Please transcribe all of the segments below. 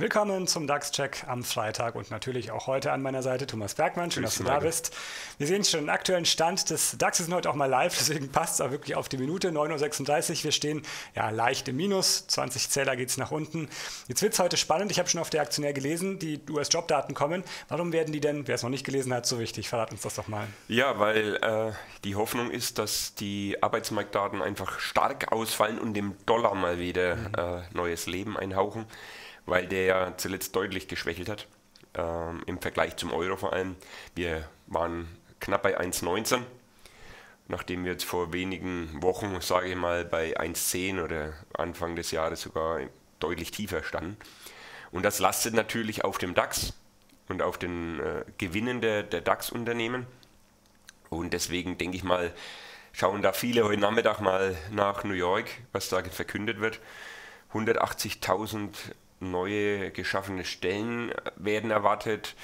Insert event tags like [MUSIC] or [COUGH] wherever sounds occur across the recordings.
Willkommen zum DAX-Check am Freitag und natürlich auch heute an meiner Seite Thomas Bergmann. Schön, dass du da bist. Wir sehen schon den aktuellen Stand des DAX. Wir sind heute auch mal live, [LAUGHS] deswegen passt es auch wirklich auf die Minute. 9.36 Uhr. Wir stehen ja leicht im Minus. 20 Zähler geht es nach unten. Jetzt wird es heute spannend. Ich habe schon auf der Aktionär gelesen, die US-Jobdaten kommen. Warum werden die denn, wer es noch nicht gelesen hat, so wichtig? Verrat uns das doch mal. Ja, weil äh, die Hoffnung ist, dass die Arbeitsmarktdaten einfach stark ausfallen und dem Dollar mal wieder mhm. äh, neues Leben einhauchen weil der ja zuletzt deutlich geschwächelt hat, ähm, im Vergleich zum Euro vor allem. Wir waren knapp bei 1,19, nachdem wir jetzt vor wenigen Wochen, sage ich mal, bei 1,10 oder Anfang des Jahres sogar deutlich tiefer standen. Und das lastet natürlich auf dem DAX und auf den äh, Gewinnen der, der DAX-Unternehmen. Und deswegen denke ich mal, schauen da viele heute Nachmittag mal nach New York, was da verkündet wird. 180.000 neue geschaffene Stellen werden erwartet.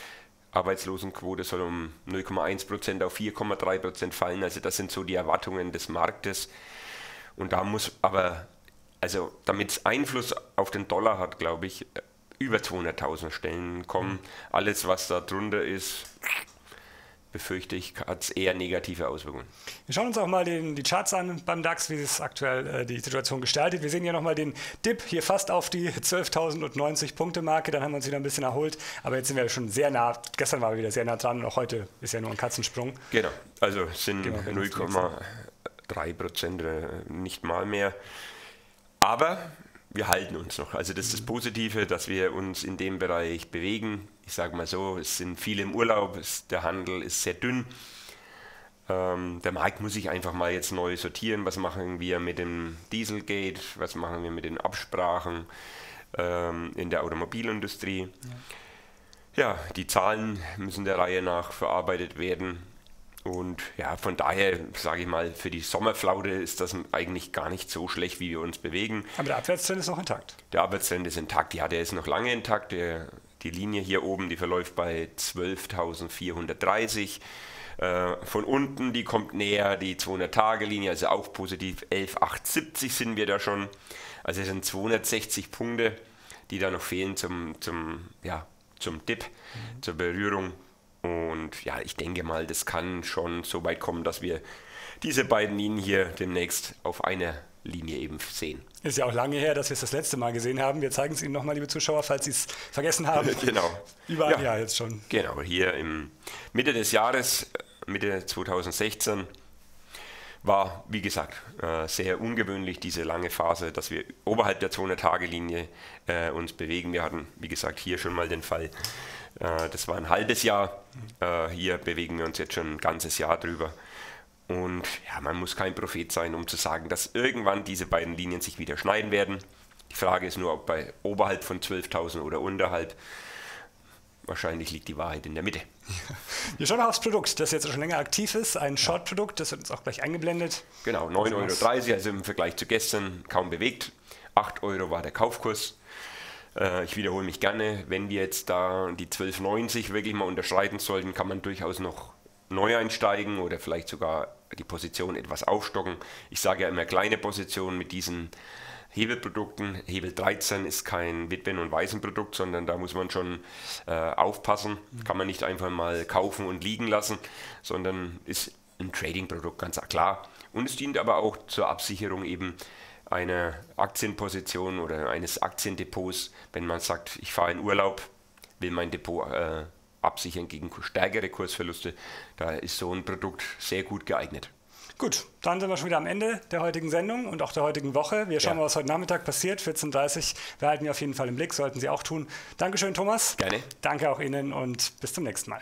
Arbeitslosenquote soll um 0,1% auf 4,3% fallen. Also das sind so die Erwartungen des Marktes. Und da muss aber, also damit es Einfluss auf den Dollar hat, glaube ich, über 200.000 Stellen kommen. Mhm. Alles, was da drunter ist, befürchte ich, hat es eher negative Auswirkungen. Wir schauen uns auch mal den, die Charts an beim DAX, wie es aktuell äh, die Situation gestaltet. Wir sehen hier nochmal den Dip hier fast auf die [LAUGHS] 12.090 Punkte Marke. Dann haben wir uns wieder ein bisschen erholt. Aber jetzt sind wir schon sehr nah. Gestern waren wir wieder sehr nah dran und auch heute ist ja nur ein Katzensprung. Genau, also sind 0,3 Prozent, äh, nicht mal mehr. Aber wir halten uns noch. Also das ist das Positive, dass wir uns in dem Bereich bewegen. Ich sage mal so, es sind viele im Urlaub, es, der Handel ist sehr dünn. Ähm, der Markt muss sich einfach mal jetzt neu sortieren. Was machen wir mit dem Dieselgate? Was machen wir mit den Absprachen ähm, in der Automobilindustrie? Ja. ja, die Zahlen müssen der Reihe nach verarbeitet werden. Und ja, von daher sage ich mal, für die Sommerflaute ist das eigentlich gar nicht so schlecht, wie wir uns bewegen. Aber der Abwärtstrend ist noch intakt. Der Abwärtstrend ist intakt, ja, der ist noch lange intakt. Der, die Linie hier oben, die verläuft bei 12.430. Äh, von unten, die kommt näher, die 200-Tage-Linie, also auch positiv. 11.870 sind wir da schon. Also es sind 260 Punkte, die da noch fehlen zum, zum, ja, zum Dip, mhm. zur Berührung und ja, ich denke mal, das kann schon so weit kommen, dass wir diese beiden Linien hier demnächst auf einer Linie eben sehen. Ist ja auch lange her, dass wir es das letzte Mal gesehen haben. Wir zeigen es Ihnen nochmal, liebe Zuschauer, falls Sie es vergessen haben. [LAUGHS] genau. Über ein ja, Jahr jetzt schon. Genau, hier im Mitte des Jahres, Mitte 2016, war, wie gesagt, äh, sehr ungewöhnlich, diese lange Phase, dass wir oberhalb der 200-Tage-Linie äh, uns bewegen. Wir hatten, wie gesagt, hier schon mal den Fall, äh, das war ein halbes Jahr. Hier bewegen wir uns jetzt schon ein ganzes Jahr drüber. Und ja, man muss kein Prophet sein, um zu sagen, dass irgendwann diese beiden Linien sich wieder schneiden werden. Die Frage ist nur, ob bei oberhalb von 12.000 oder unterhalb. Wahrscheinlich liegt die Wahrheit in der Mitte. [LAUGHS] Wir schauen aufs Produkt, das jetzt schon länger aktiv ist. Ein Short-Produkt, das wird uns auch gleich eingeblendet. Genau, 9,30 Euro, also im Vergleich zu gestern kaum bewegt. 8 Euro war der Kaufkurs. Äh, ich wiederhole mich gerne, wenn wir jetzt da die 12,90 wirklich mal unterschreiten sollten, kann man durchaus noch neu einsteigen oder vielleicht sogar die Position etwas aufstocken. Ich sage ja immer kleine Positionen mit diesen Hebelprodukten. Hebel 13 ist kein Witwen- und Waisenprodukt, sondern da muss man schon äh, aufpassen. Kann man nicht einfach mal kaufen und liegen lassen, sondern ist ein Trading-Produkt, ganz klar. Und es dient aber auch zur Absicherung eben einer Aktienposition oder eines Aktiendepots, wenn man sagt, ich fahre in Urlaub, will mein Depot äh, absichern gegen stärkere Kursverluste, da ist so ein Produkt sehr gut geeignet. Gut, dann sind wir schon wieder am Ende der heutigen Sendung und auch der heutigen Woche. Wir schauen ja. mal, was heute Nachmittag passiert. 14.30 Uhr behalten wir auf jeden Fall im Blick, sollten Sie auch tun. Dankeschön, Thomas. Gerne. Danke auch Ihnen und bis zum nächsten Mal.